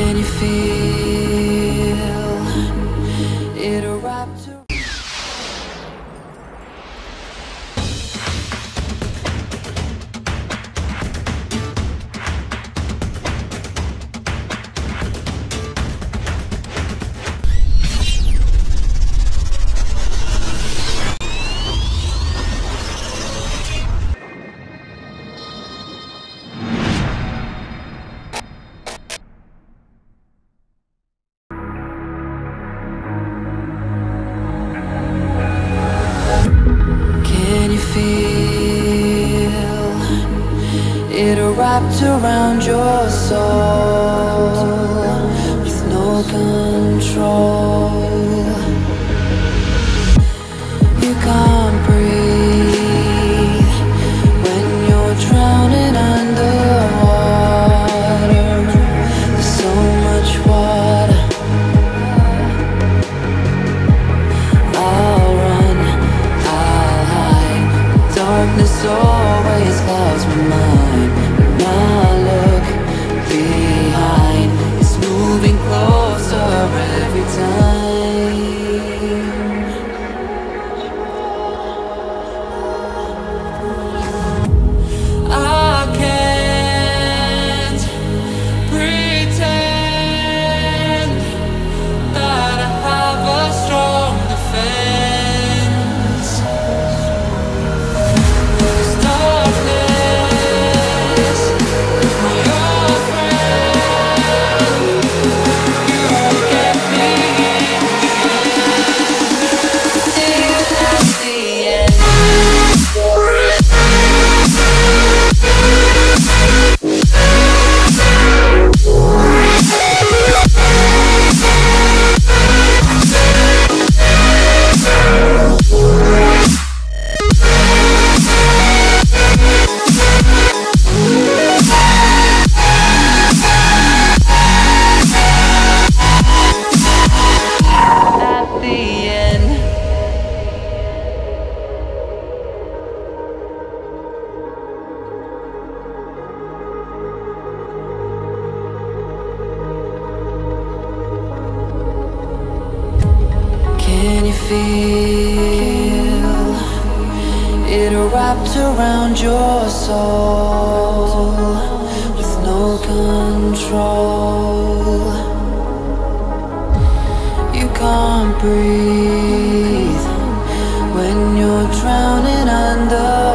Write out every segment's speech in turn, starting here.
Can you feel? wrapped around your soul. time. feel it wrapped around your soul with no control. You can't breathe when you're drowning underwater.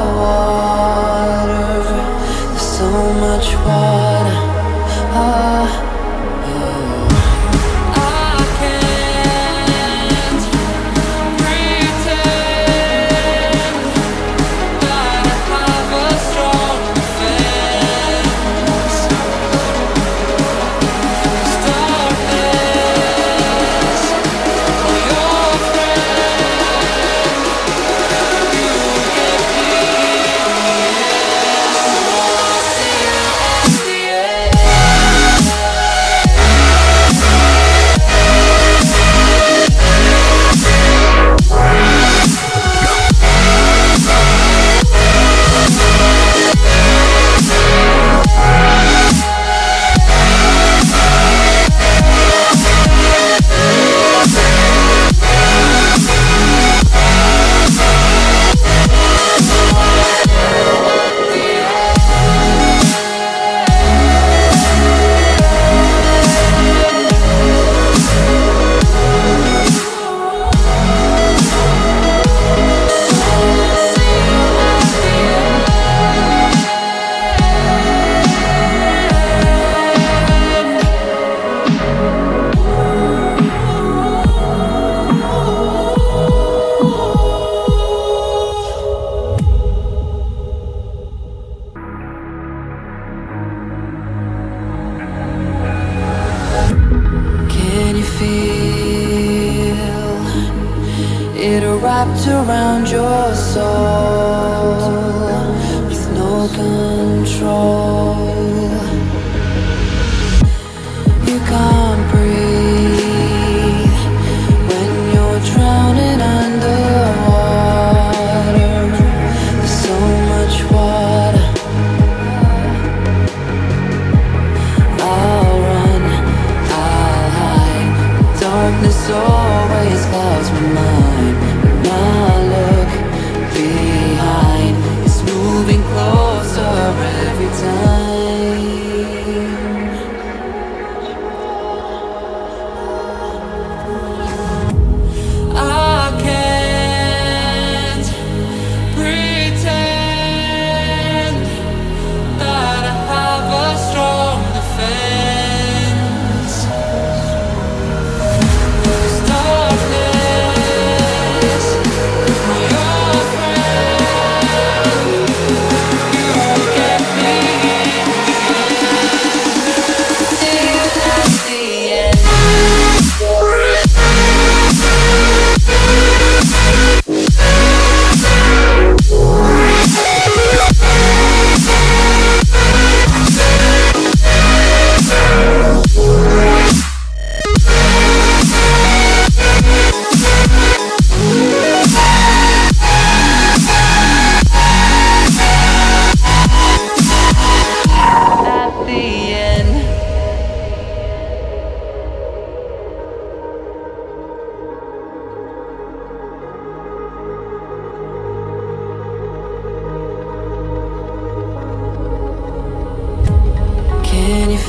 There's so much water. Oh. It wrapped around your soul with no control.